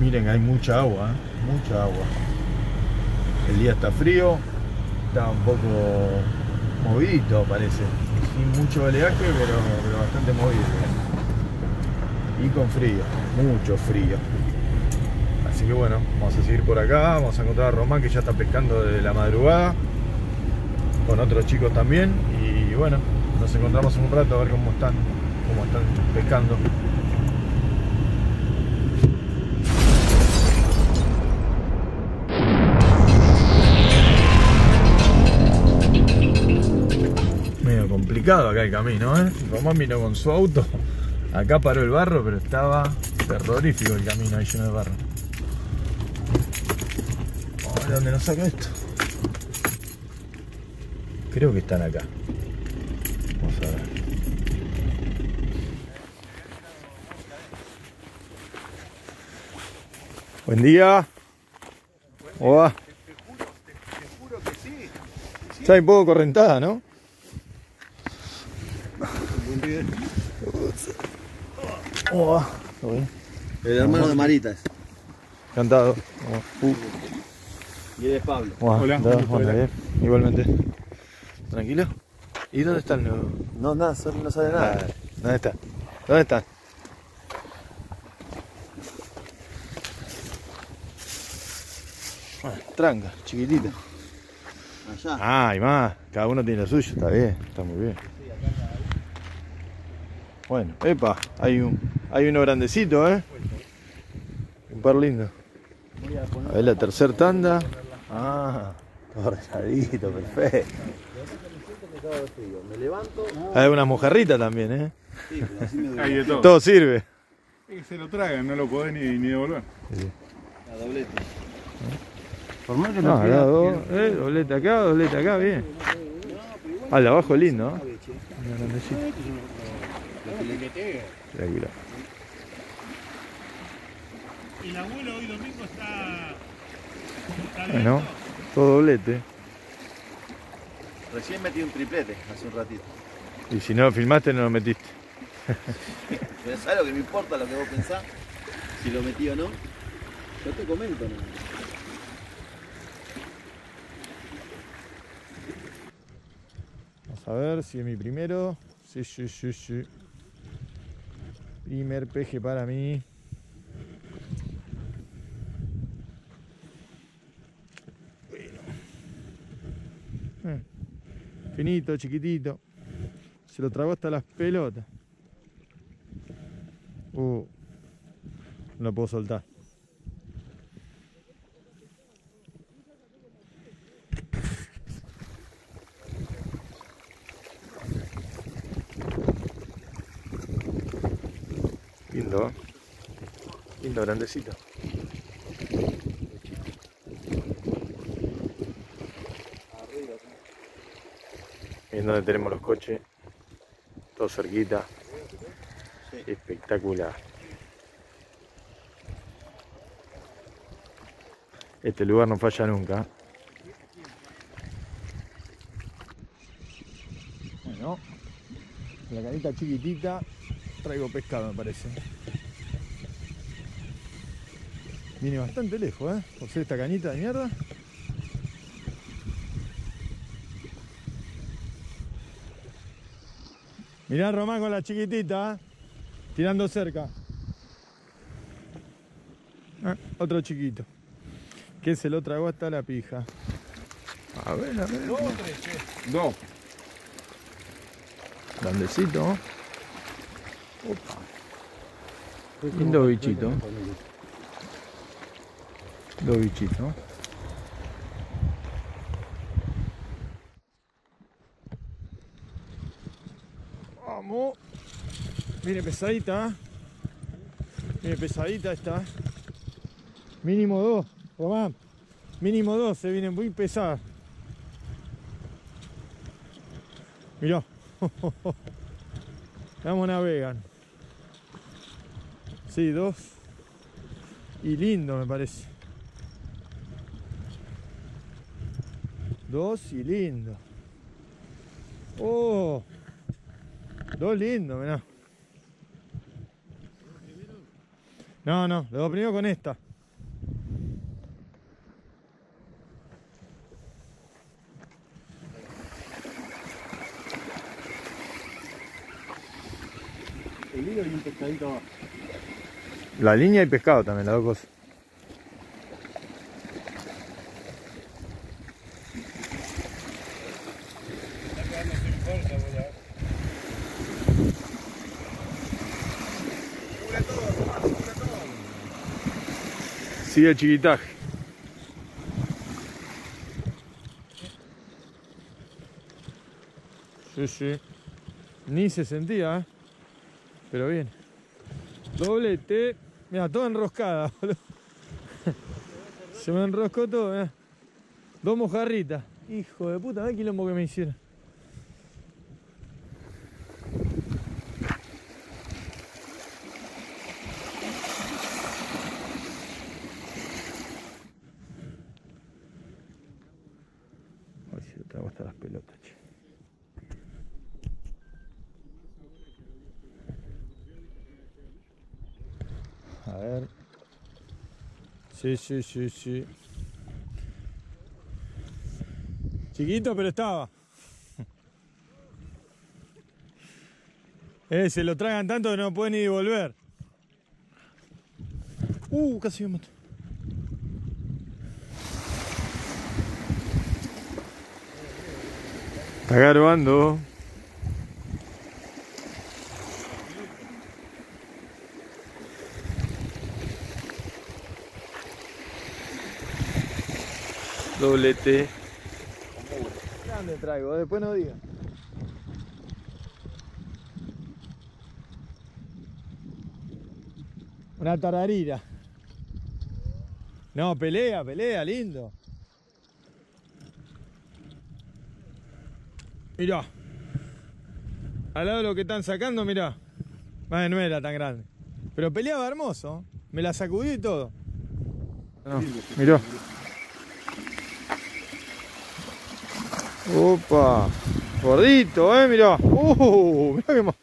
Miren, hay mucha agua, ¿eh? mucha agua. El día está frío, está un poco movidito parece. Sin mucho oleaje, pero, bastante movido. Y con frío, mucho frío. Así que bueno, vamos a seguir por acá, vamos a encontrar a Román que ya está pescando desde la madrugada, con otros chicos también, y bueno, nos encontramos en un rato a ver cómo están, cómo están pescando. Complicado acá el camino, ¿eh? Román vino con su auto, acá paró el barro, pero estaba terrorífico el camino ahí lleno de barro. Vamos a ver dónde nos saca esto. Creo que están acá. Vamos a ver. Buen día. ¿Cómo va? Está un poco correntada, ¿no? ¿Cómo va? ¿Todo bien? El hermano de Maritas. Cantado. ¿Cómo va? Uh, Y él es Pablo. Igualmente. ¿Tranquilo? ¿Y dónde está el nuevo? No, nada, solo no sabe nada. ¿Dónde está? ¿Dónde está? Bueno, tranca, chiquitita. Allá. Ah, hay más. Cada uno tiene lo suyo, está bien, está muy bien. Bueno, epa, hay un, hay uno grandecito, ¿eh? Un par lindo. A ver la tercer tanda. Ah, Todo ordenadito, perfecto. Me levanto. hay una mojarrita también, ¿eh? Sí, pero así me duele. Hay de todo. Todo sirve. Es que se lo tragan, no lo podés ni, ni devolver. La doblete. Por más que No, acá dos, eh, doblete acá, doblete acá, bien. Ah, de abajo es lindo, ¿eh? Una grandecita. Tranquilo. El abuelo hoy domingo está. está Bueno, todo doblete. Recién metí un triplete hace un ratito. Y si no lo filmaste, no lo metiste. ¿Sabes lo que me importa lo que vos pensás? Si lo metí o no. Yo te comento, ¿no? A ver si es mi primero. Sí, sí, sí, sí. Primer peje para mí. Bueno. Eh, Finito, chiquitito. Se lo tragó hasta las pelotas. Uh, no lo puedo soltar. Lindo. Lindo, grandecito. Miren donde tenemos los coches. Todo cerquita. Espectacular. Este lugar no falla nunca. Bueno, la canita chiquitita traigo pescado me parece. Viene bastante lejos, ¿eh? Por ser esta canita de mierda. Mirá Román con la chiquitita, ¿eh? tirando cerca. Ah, otro chiquito. Que se lo tragó hasta la pija. A ver, a ver. Dos. Grandecito. Lindo bichito. Lindo bichito. Vamos. Viene pesadita. Viene pesadita esta. Mínimo dos. Román. Mínimo dos. Se viene muy pesada. Mirá. Vamos navegan. Sí, dos. Y lindo me parece. Dos y lindo. Oh. Dos lindos, mirá. No, no, lo primero con esta. El hilo y un pescadito abajo. La línea y pescado también, las dos cosas. Sigue el chiquitaje. Sí, sí. Ni se sentía, ¿eh? Pero bien. Doblete. Mira, toda enroscada, boludo. Se me enroscó todo, mira. Dos mojarritas. Hijo de puta, qué quilombo que me hicieron. Ay, si le trago hasta las pelotas, che. A ver. Sí, sí, sí, sí. Chiquito, pero estaba. Eh, se lo tragan tanto que no puede ni volver. Uh, casi me mato. Está garbando. Doblete. Grande traigo, después no diga. Una tararira. No, pelea, pelea, lindo. Mirá. Al lado de lo que están sacando, mirá. Más no era tan grande. Pero peleaba hermoso. Me la sacudí y todo. No, mirá. Opa. Gordito, eh, mirá. Uh, mirá que más.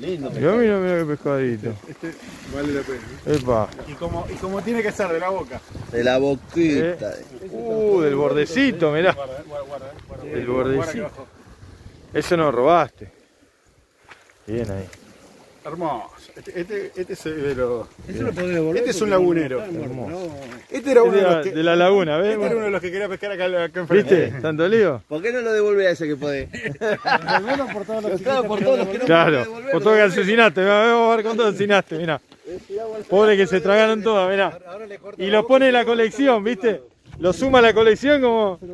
Lindo. Mirá, mirá, mirá qué pescadito. Este vale la pena. Epa. Y como, y como tiene que ser de la boca. De la boquita. Uh, del bordecito, mirá. Guarda, eh, guarda, guarda. eh, bordecito. Eso no robaste. Bien ahí. Hermoso. Este, este, este es de los- Eso lo podés devolver. Este es un lagunero. no. Este era uno de, de la, los que, de la laguna, ¿ves? este era uno de los que quería pescar acá, acá enfrente. ¿Viste? ¿Tanto lío? ¿Por qué no lo devuelve a ese que podés? Devolverlo por todos los Claro, por todos los que no Claro, podés devolver, por todo que asesinaste, vamos a ver cuánto asesinaste, mirá. Pobre que se tragaron todas, mirá. Y lo pone en la colección, ¿viste? Lo suma a la colección como...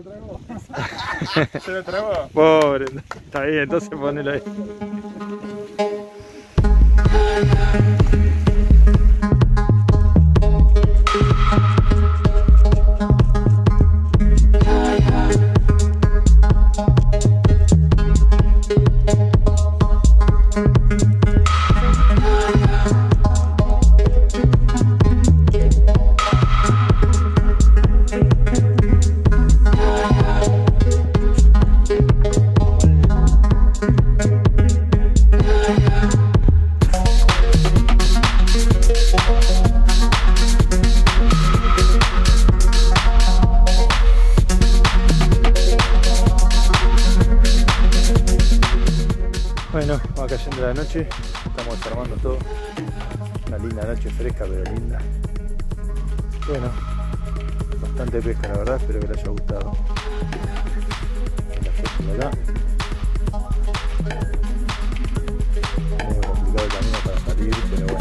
Se lo tragó. Pobre, está bien, entonces ponelo ahí. Bueno, la noche, estamos armando todo. Una linda noche fresca pero linda. Bueno, bastante pesca la verdad, espero que les haya gustado. Complicado el camino para salir, pero